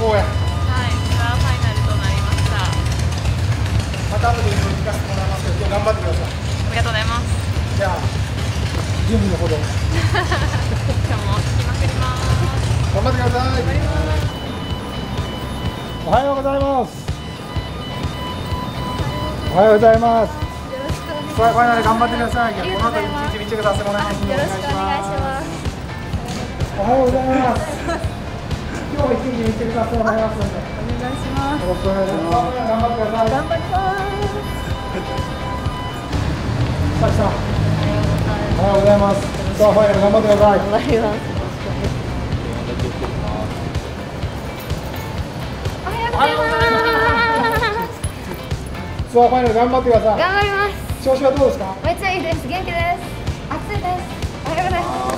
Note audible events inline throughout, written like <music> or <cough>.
公演。はい、ツアーファイナルとなりました。また後で聞かせてもらいます。けど今日頑張ってください。ありがとうございます。じゃあ準備のほど。<laughs> 今日も聞きまくります。頑張ってください。おはようございます。おはようございます。ファイナル頑張ってください。この後一日密着させてもらいます。のでお願いします。おはようございます一日密着させてもらいます。のでお願いします。よろしくお願いします。頑張ってください頑張ります。さきさんおはようございます。ツアーファイナ頑張ってください頑張ります。ツアーファイナル頑張ってください頑張ります。調子はどうです。かめっちゃいいです。元気です。暑いです。おはようございます。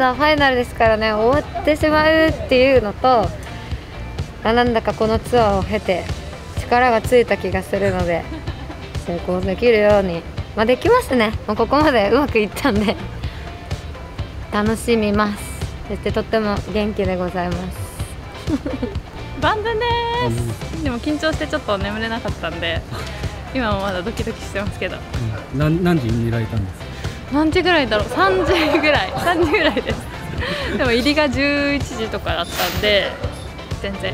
あツアーファイナルですからね終わってしまうっていうのとあなんだかこのツアーを経て力がついた気がするので <laughs> 成功できるように。まあできますね。もうここまでうまくいったんで。楽しみます。そしてとっても元気でございます。<laughs> 万全です。でも緊張してちょっと眠れなかったんで、今もまだドキドキしてますけど。何何時に寝られたんですか？何時ぐらいだろう？3時ぐらい。<laughs> 3時ぐらいです。でも入りが11時とかだったんで全然。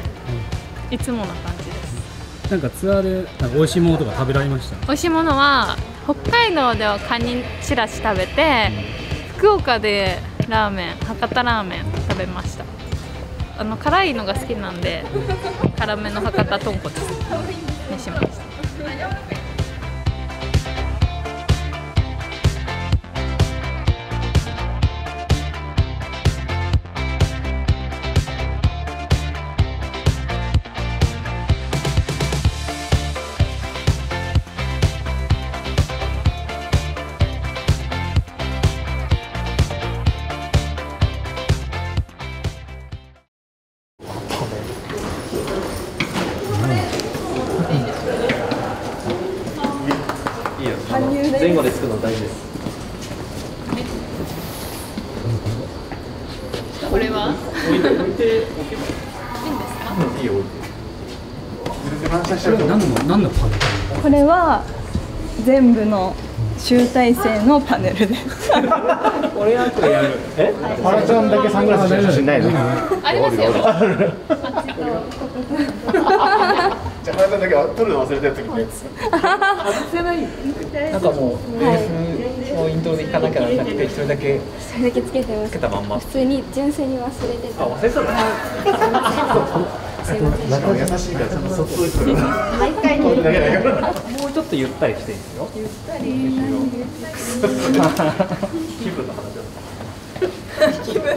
いつもな感じです。なんかツアーでなんか美味しいものとか食べられました？美味しいものは北海道ではカニチラシ食べて福岡でラーメン博多ラーメン食べました。あの辛いのが好きなんで辛めの博多豚骨にしました全部の集大成のパネルです。<laughs> 俺後でやる。え？パラちゃんだけサングラスしてる写真ないの？ありますよじゃあパラちゃんだけ撮るの忘れてる時になんかもうベースをイントロで弾かなきゃならなくて一人だけそれだけつけてますつけたまんま。普通に純粋に忘れてあ忘れてたの？すいません優しい。からちゃんとそっとい。てくれる毎回もうちょっとゆったりしてい。い。ですよ。ゆったり。気分の話だ。気分。は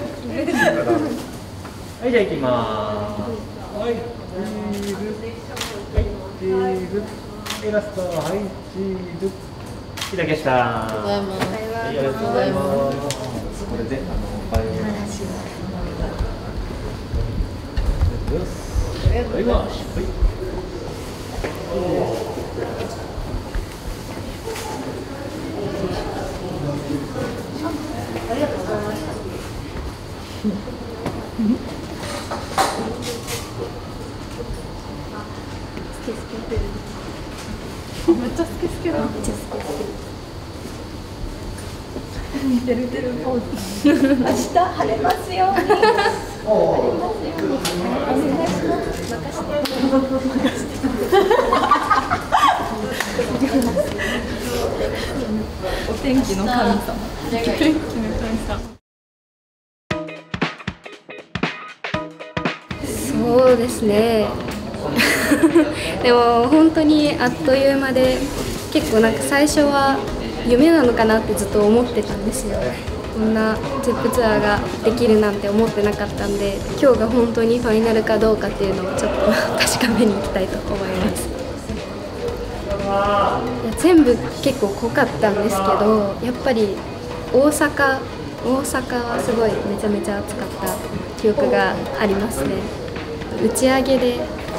い。じゃあ行きまーす。はい。チーズはい。チーズエラストはい。チーズい。ただきました。ありがとうござい。ます。これであのバイオリン。ありがとうございます。めっちゃ好き好き明日晴れますように。お天気の神様。そうですね <laughs> でも本当にあっという間で結構なんか最初は夢なのかなってずっと思ってたんですよこんなゼップツアーができるなんて思ってなかったんで今日が本当にファイナルかどうかっていうのをちょっと確かめに行きたいと思います。いや全部結構濃かったんですけどやっぱり大阪大阪はすごいめちゃめちゃ暑かった記憶がありますね。打ち上げで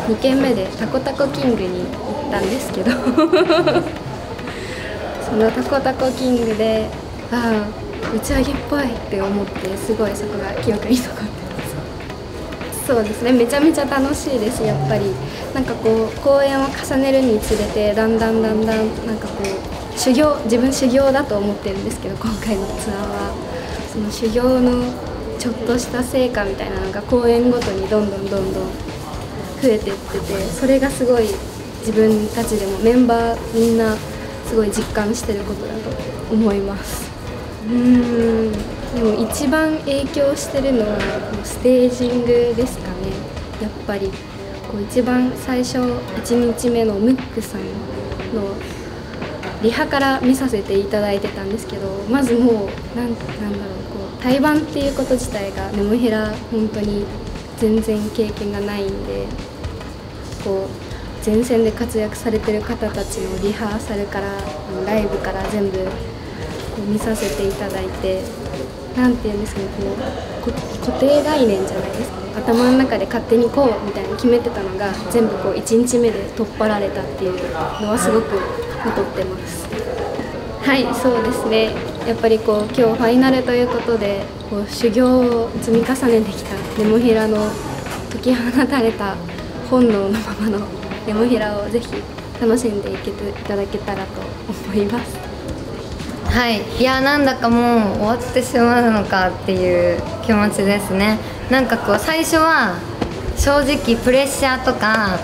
2軒目でタコタコキングに行ったんですけど。<laughs> そのタコタコキングでああ打ち上げっぽいって思ってすごい。そこが記憶に残ってますそうですね。めちゃめちゃ楽しいです。やっぱりなんかこう公演を重ねるにつれてだんだんだんだんなんかこう修行自分修行だと思ってるんですけど今回のツアーはその修行のちょっとした成果みたいなのが公演ごとにどんどんどんどん増えていっててそれがすごい自分たちでもメンバーみんなすごい実感してることだと思います。うんでも一番影響してるのはステージングですかね。やっぱりこう一番最初1日目のムックさんのリハから見させていただいてたんですけどまずもうなんだろうこう対バンっていうこと自体がネモヘラ本当に全然経験がないんでこう前線で活躍されてる方たちのリハーサルからライブから全部見させていただいてなんていうんですかねこう固定概念じゃないですか。頭の中で勝手にこうみたいに決めてたのが全部こう1日目で取っ払われたっていうのはすごく残ってます。はいそうですね。やっぱりこう今日ファイナルということでこう修行を積み重ねてきたネモフィラの解き放たれた本能のままのネモフィラをぜひ楽しんでいけていただけたらと思います。はい。いやなんだかもう終わってしまうのかっていう気持ちですね。なんかこう最初は正直プレッシャーとか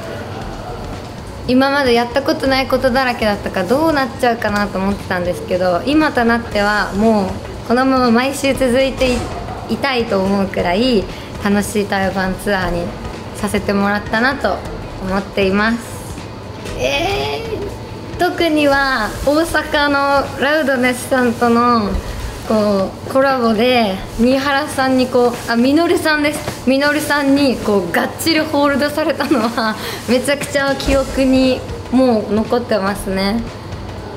今までやったことないことだらけだったからどうなっちゃうかなと思ってたんですけど今となってはもうこのまま毎週続いていたいと思うくらい楽しい台湾ツアーにさせてもらったなと思っています。えー、特には大阪のラウドネスさんとのこうコラボで新原さんにこうあみのるさんです。みのるさんにこうがっちりホールドされたのは <laughs> めちゃくちゃ記憶にもう残ってますね。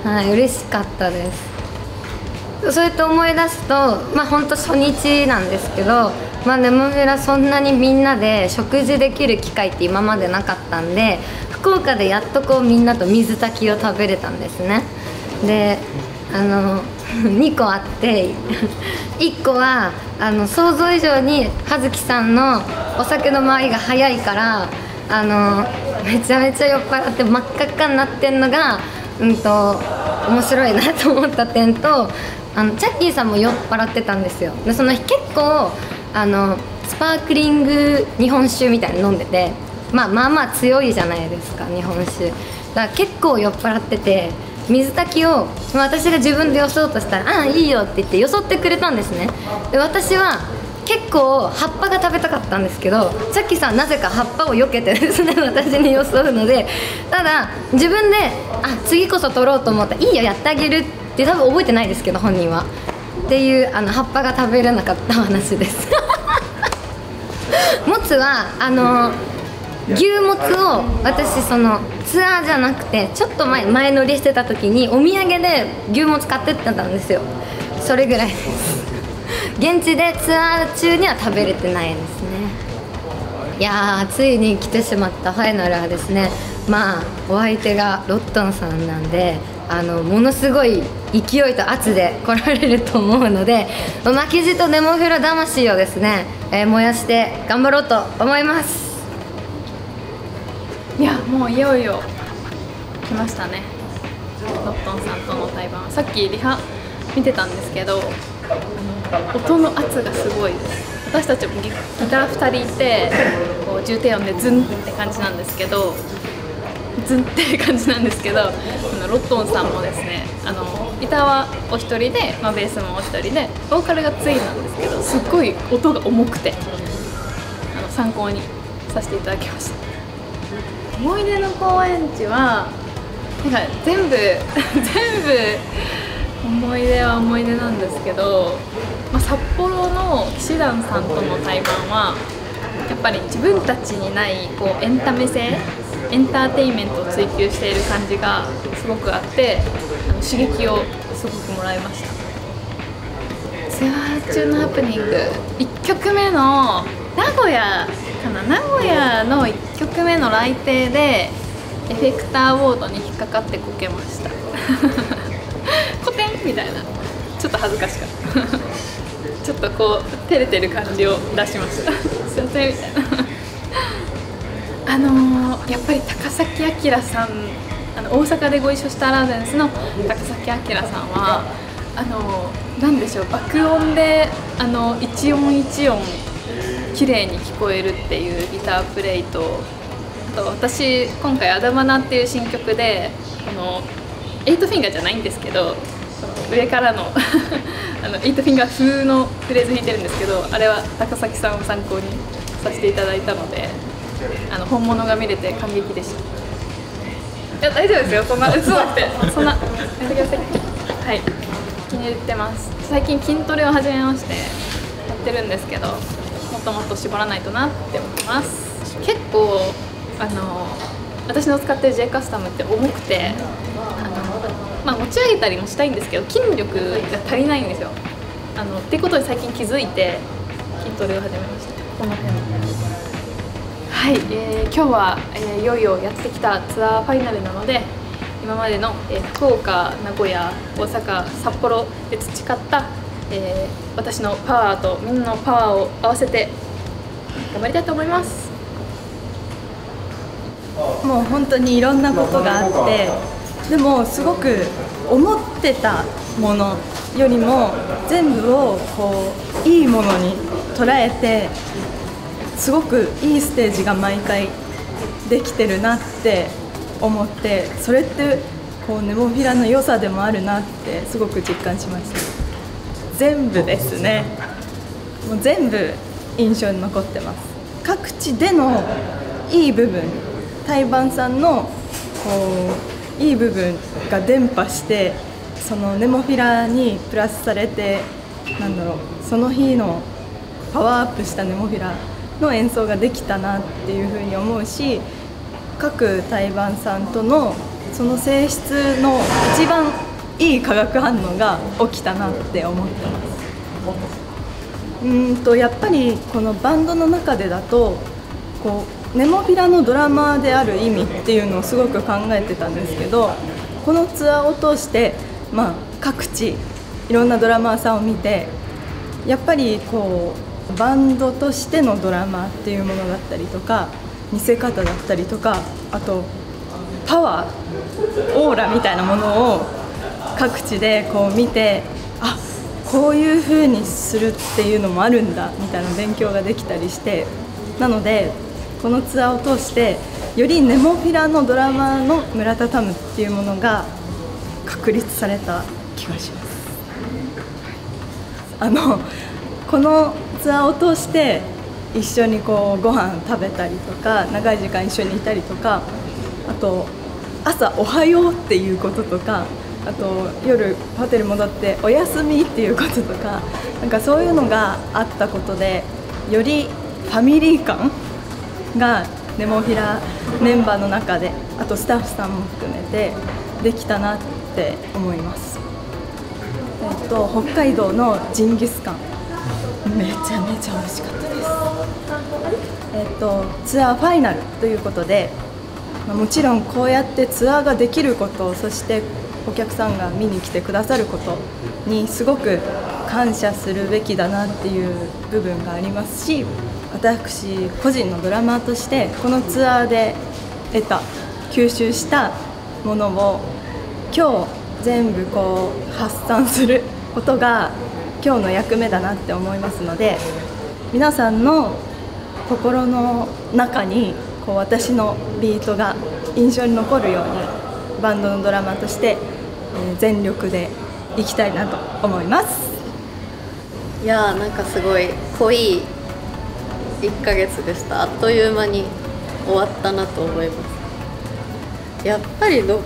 はい嬉しかったです。そうやって思い出すとまあ本当初日なんですけどまあネモフィラそんなにみんなで食事できる機会って今までなかったんで福岡でやっとこうみんなと水炊きを食べれたんですね。であの <laughs> 2個あって <laughs> 1個はあの想像以上に葉月さんのお酒の回りが早いからあのめちゃめちゃ酔っ払って真っ赤っかになってんのが、うんと、面白いなと思った点とあのチャッキーさんも酔っ払ってたんですよ。でその日結構あのスパークリング日本酒みたいに飲んでて、まあ、まあまあ強いじゃないですか日本酒。だから結構酔っ払ってて水炊きを私が自分でよそうとしたら「ああいいよ」って言ってよそってくれたんですね。で私は結構葉っぱが食べたかったんですけどチャッキーさんなぜか葉っぱを避けてですね私によそうのでただ自分であ次こそ取ろうと思った「いいよやってあげる」って多分覚えてないですけど本人は。っていうあの葉っぱが食べれなかった話です。<laughs> もつはあの牛もつを私そのツアーじゃなくてちょっと前前乗りしてた時にお土産で牛もつ買ってってたんですよ。それぐらいです。現地でツアー中には食べれてないですね。いやーついに来てしまった。ファイナルはですねまあお相手がロットンさんなんであのものすごい勢いと圧で来られると思うので巻き地とネモフィラ魂をですね、えー燃やして頑張ろうと思います。いやもういよいよ来ましたね。ロットンさんとの対バン。さっきリハ見てたんですけど音の圧がすごいです。私たちもギター2人いてこう重低音でズンって感じなんですけどズンって感じなんですけどロットンさんもですねあのギターはお一人で、まあ、ベースもお一人でボーカルがツイなんですけどすっごい音が重くてあの参考にさせていただきました。思い出の公演地はなんか全部 <laughs> 全部思い出は思い出なんですけど、まあ、札幌の騎士団さんとの対バンはやっぱり自分たちにないこうエンタメ性エンターテインメントを追求している感じがすごくあってあの刺激をすごくもらいました。ツアー中のハプニング。1曲目の名古屋かな。名古屋の1曲目の来亭でエフェクターボードに引っかかってこけました。コテンみたいな。ちょっと恥ずかしかった。<laughs> ちょっとこう照れてる感じを出しました。<laughs> すいませんみたいな。<laughs> あのーやっぱり高崎明さんあの大阪でご一緒したラーデンスの高崎晃さんはあのーなんでしょう。爆音であの一音一音綺麗に聞こえるっていうギタープレイとあと私今回「アダマナ」っていう新曲でこのエイトフィンガーじゃないんですけど上からの <laughs> あのエイトフィンガー風のフレーズ弾いてるんですけどあれは高崎さんを参考にさせていただいたのであの本物が見れて感激でした。いや大丈夫ですよ。そんな映さなくて。<laughs> そんなやめてください。はい。気に入ってます。最近筋トレを始めましてやってるんですけどっともっと絞らないとなって思います。結構あの私の使ってる J カスタムって重くてあの、まあ、持ち上げたりもしたいんですけど筋力が足りないんですよ。あのってことに最近気づいて筋トレを始めました。この辺はい、えー今日は、えーいよいよやってきたツアーファイナルなので今までの、えー福岡名古屋大阪札幌で培った、えー私のパワーとみんなのパワーを合わせて頑張りたいと思います。もう本当にいろんなことがあってでもすごく思ってたものよりも全部をこういいものに捉えてすごくいいステージが毎回できてるなって思ってそれってこうネモフィラの良さでもあるなってすごく実感しました。全部ですね。もう全部印象に残ってます。各地でのいい部分台湾さんのこういい部分が伝播してそのネモフィラにプラスされてなんだろうその日のパワーアップしたネモフィラの演奏ができたなっていうふうに思うし各台湾さんとのその性質の一番いい化学反応が起きたなって思ってます。うんとやっぱりこのバンドの中でだとこうネモフィラのドラマーである意味っていうのをすごく考えてたんですけどこのツアーを通して、まあ、各地いろんなドラマーさんを見てやっぱりこうバンドとしてのドラマーっていうものだったりとか見せ方だったりとかあとパワーオーラみたいなものを各地でこう見てあこういう風にするっていうのもあるんだみたいな勉強ができたりしてなのでこのツアーを通してよりネモフィラのドラマの村田タムっていうものが確立された気がします。あのこのツアーを通して一緒にこうご飯食べたりとか長い時間一緒にいたりとかあと朝「おはよう」っていうこととかあと夜ホテル戻って「おやすみ」っていうこととかなんかそういうのがあったことでよりファミリー感がネモフィラメンバーの中であとスタッフさんも含めてできたなって思います。えっと、北海道のジンギスカンめちゃめちゃ美味しかったです、えっと、ツアーファイナルということで、もちろんこうやってツアーができることそしてお客さんが見に来てくださることにすごく感謝するべきだなっていう部分がありますし私個人のドラマーとしてこのツアーで得た吸収したものを今日全部こう発散することが今日の役目だなって思いますので皆さんの心の中にこう私のビートが印象に残るようにバンドのドラマとして、えー全力でいきたいなと思います。いやーなんかすごい濃い1ヶ月でしたあっという間に終わったなと思いますやっぱりど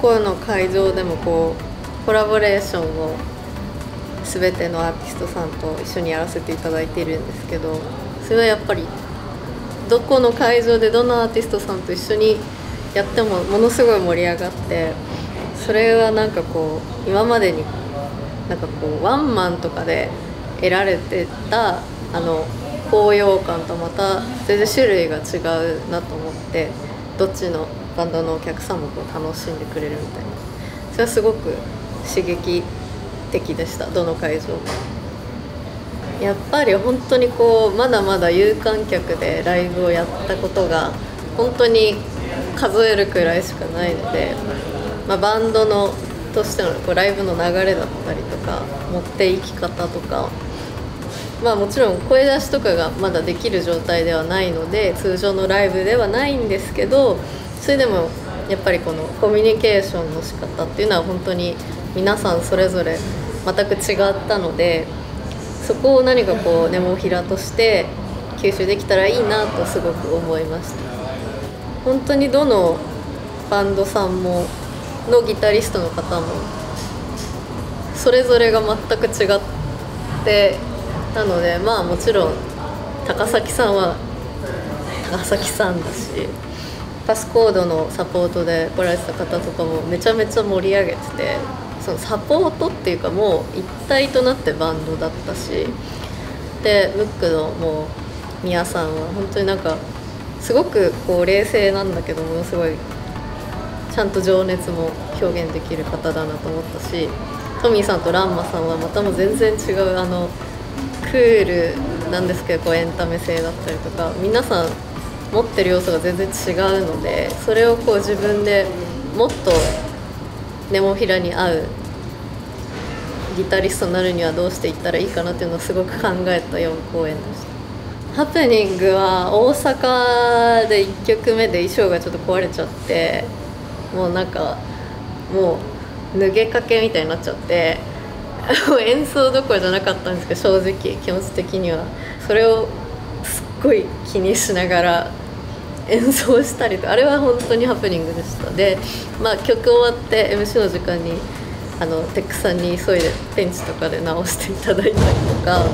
この会場でもこうコラボレーションを全てのアーティストさんと一緒にやらせていただいているんですけどそれはやっぱりどこの会場でどのアーティストさんと一緒にやってもものすごい盛り上がってそれはなんかこう今までになんかこうワンマンとかで得られてたあの高揚感とまた全然種類が違うなと思ってどっちのバンドのお客さんもこう楽しんでくれるみたいな。それはすごく刺激的でしたどの会場も。やっぱり本当にこうまだまだ有観客でライブをやったことが本当に数えるくらいしかないので、まあ、バンドのとしてのこうライブの流れだったりとか持っていき方とかまあもちろん声出しとかがまだできる状態ではないので通常のライブではないんですけどそれでもやっぱりこのコミュニケーションの仕方っていうのは本当に皆さんそれぞれ全く違ったのでそこを何かこうネモフィラとして吸収できたらいいなとすごく思いました。本当にどのバンドさんものギタリストの方もそれぞれが全く違ってなのでまあもちろん高崎さんは高崎さんだしパスコードのサポートで来られてた方とかもめちゃめちゃ盛り上げててそのサポートっていうかもう一体となってバンドだったしでムックのもう宮さんは本当になんかすごくこう冷静なんだけどものすごいちゃんと情熱も表現できる方だなと思ったしトミーさんとランマさんはまたも全然違うあのクールなんですけどこうエンタメ性だったりとか皆さん持ってる要素が全然違うのでそれをこう自分でもっとネモフィラに合うギタリストになるにはどうしていったらいいかなっていうのをすごく考えた4公演でした。ハプニングは大阪で1曲目で衣装がちょっと壊れちゃってもうなんかもう脱げかけみたいになっちゃってもう演奏どころじゃなかったんですけど正直気持ち的にはそれをすっごい気にしながら演奏したりとあれは本当にハプニングでした。で、まあ、曲終わって MC の時間にあのテックさんに急いでペンチとかで直していただいたりとか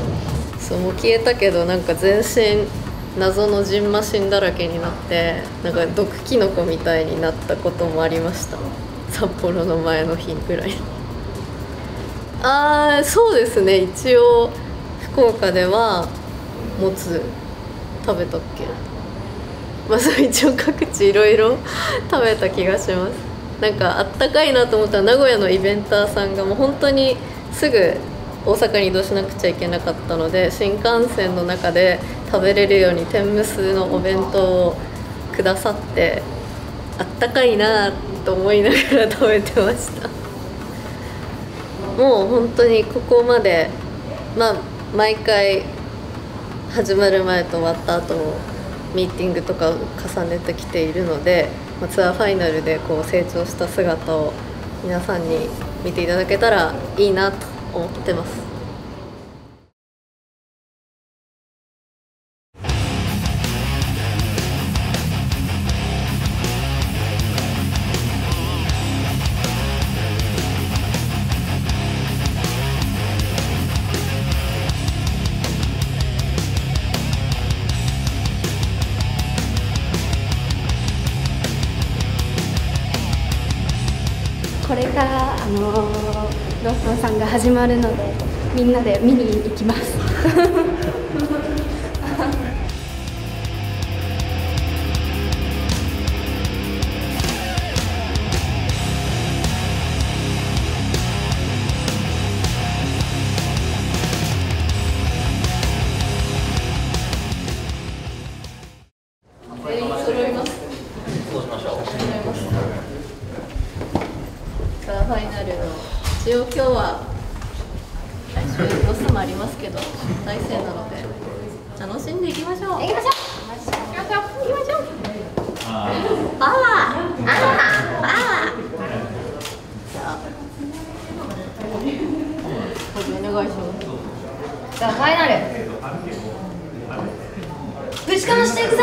そうもう消えたけどなんか全身謎のジンマシンだらけになってなんか毒キノコみたいになったこともありました。札幌の前の日ぐらい。ああそうですね。一応福岡ではもつ食べたっけ？まあそれ一応各地いろいろ <laughs> 食べた気がします。なんかあったかいなと思ったら名古屋のイベンターさんがもう本当にすぐ大阪に移動しなくちゃいけなかったので新幹線の中で食べれるように天むすのお弁当をくださってあったかいなと思いながら食べてました。もう本当にここまでまあ毎回始まる前と終わった後もミーティングとかを重ねてきているので、ま、ツアーファイナルでこう成長した姿を皆さんに見ていただけたらいいなと思ってます。まるのでみんなで見に行きます。全員揃います。さあファイナルの。一応今日は来週ロスもありますけど大生なので楽しんでいきましょう。行きましょう。行きましょうパワー。パワー。パワー。じゃあお願いしますじゃあファイナルぶちかましていくぞ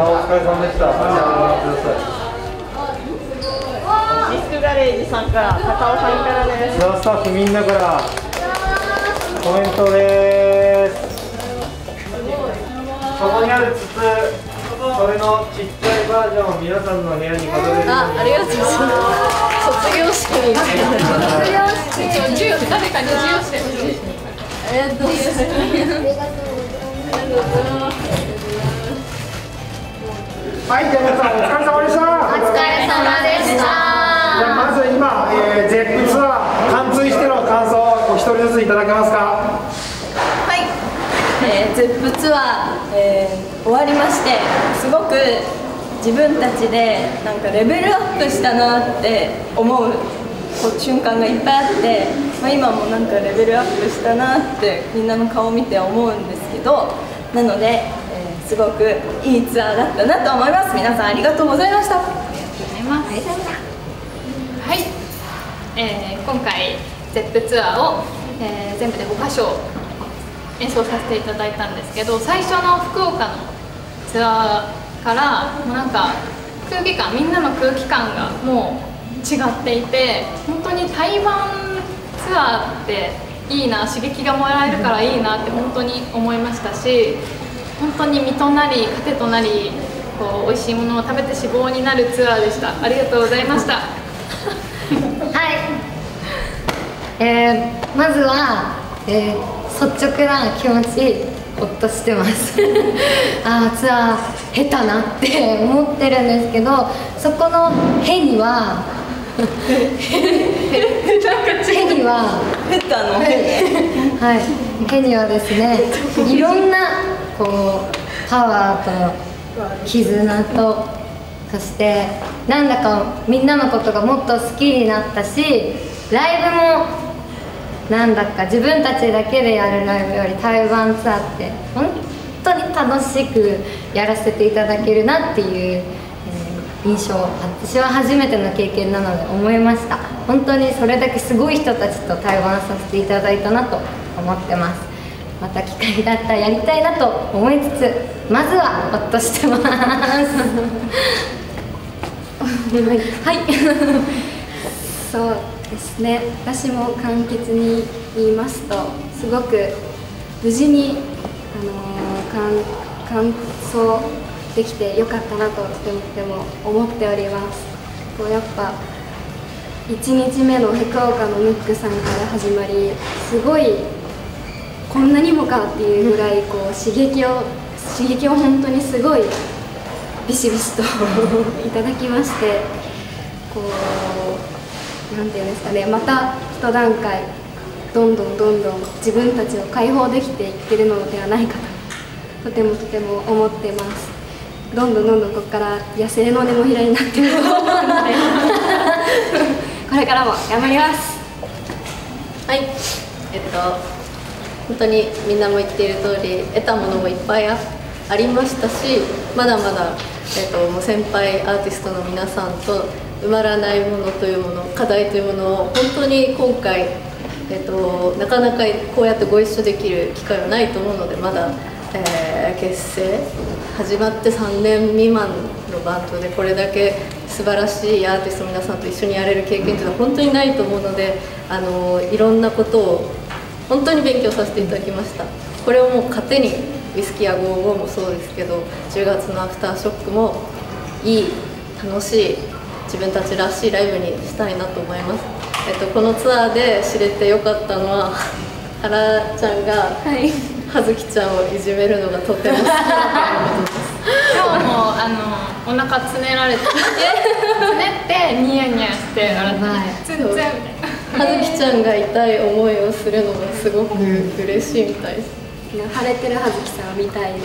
お疲れ様でした。ディスクガレージさんから高尾さんからですツアースタッフみんなからコメントです。そこにある筒、それのちっちゃいバージョンを皆さんの部屋に飾れる。あありがとうございます卒業式みたいな卒業式授業誰かに授業してほありがとうございますはい、じゃあ皆さんお疲れ様でした。お疲れ様でしたじゃあまず今、えー、ゼップツアー貫通しての感想をお一人ずついただけますか？はい、えー、ゼップツアー、えー終わりましてすごく自分たちでなんかレベルアップしたなって思う瞬間がいっぱいあって、まあ、今もなんかレベルアップしたなってみんなの顔を見て思うんですけどなので、えーすごくいいツアーだったなと思います。皆さんありがとうございました。ありがとうございます。はい、えー今回 ZEP ツアーを、えー全部で5箇所演奏させていただいたんですけど最初の福岡のツアーからもうなんか空気感みんなの空気感がもう違っていて本当に台湾ツアーっていいな刺激がもらえるからいいなって本当に思いましたし本当に身となり糧となりこう美味しいものを食べて脂肪になるツアーでした。ありがとうございました。<laughs> はい、えーまずは、えー率直な気持ちほっとしてます。<laughs> あーツアー下手なって思ってるんですけどそこの「<laughs> へ」にはへにはヘッダのはい、ヘにはですね、いろんなこうパワーと絆と、そしてなんだかみんなのことがもっと好きになったし、ライブもなんだか自分たちだけでやるライブより台湾ツアーって本当に楽しくやらせていただけるなっていう、印象私は初めての経験なので思いました。本当にそれだけすごい人たちと対話させていただいたなと思ってます。また機会があったらやりたいなと思いつつまずはほっとしてます。はい。そうですね。私も簡潔に言いますとすごく無事に、あのー完完走できてよかったなととてもとても思っております。こうやっぱ1日目の福岡のムックさんから始まりすごいこんなにもかっていうぐらいこう刺激を刺激を本当にすごいビシビシと <laughs> いただきましてこうなんていうんですかねまた一段階どんどんどんどん自分たちを解放できていってるのではないかととてもとても思ってます。どんどんどんどんここから野生のネモフィラになっていくと思うので <laughs> これからも頑張ります。はい、えっと本当にみんなも言っている通り得たものもいっぱいありましたしまだまだ、えっと、もう先輩アーティストの皆さんと埋まらないものというもの課題というものを本当に今回、えっと、なかなかこうやってご一緒できる機会はないと思うのでまだ、えー結成始まって3年未満のバンドでこれだけ素晴らしいアーティストの皆さんと一緒にやれる経験というのは本当にないと思うのであのいろんなことを本当に勉強させていただきました。これをもう糧にウイスキーやゴーゴーもそうですけど10月のアフターショックもいい楽しい自分たちらしいライブにしたいなと思います、えっと、このツアーで知れてよかったのは <laughs> 原ちゃんが、はい、葉月ちゃんをいじめるのがとても好きだということです。今日もあのお腹つねられてつねってニヤニヤして笑って全然。みたいな葉月ちゃんが痛い思いをするのがすごく嬉しいみたい。です腫れてる葉月さんを見たいで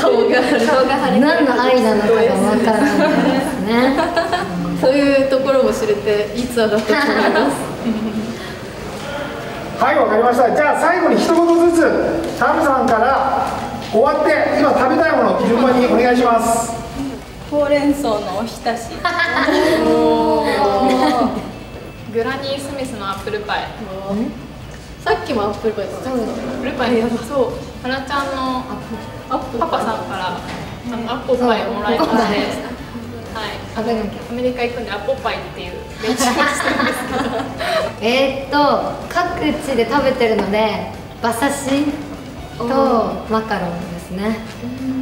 顔が顔が腫れてる。何の愛なのかがわからないですねそういうところも知れていいツアーだったと思いますはいわかりましたじゃあ最後に一言ずつタムさんから終わって今食べたいもの順番にお願いしますほうれん草のおひたしグラニー・スミスのアップルパイ。さっきもアップルパイだった。アップルパイそう。原ちゃんのパパさんからアップルパイをもらいまして。はい。アメリカ行くんでアップルパイっていう。練習をしてるんですけど。えーっと各地で食べてるので馬刺しとマカロンですね。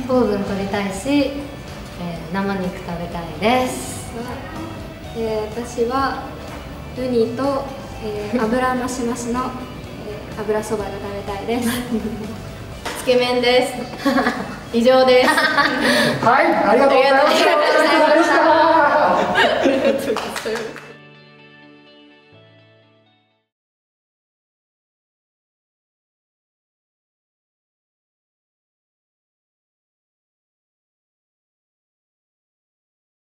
糖分取りたいし、えー生肉食べたいです。えー私はウニと、えー、<laughs> 油増し増しの、えー油そばが食べたいです。<laughs> つけ麺です。以上です。はいありがとうございました。ありがとうございました <laughs>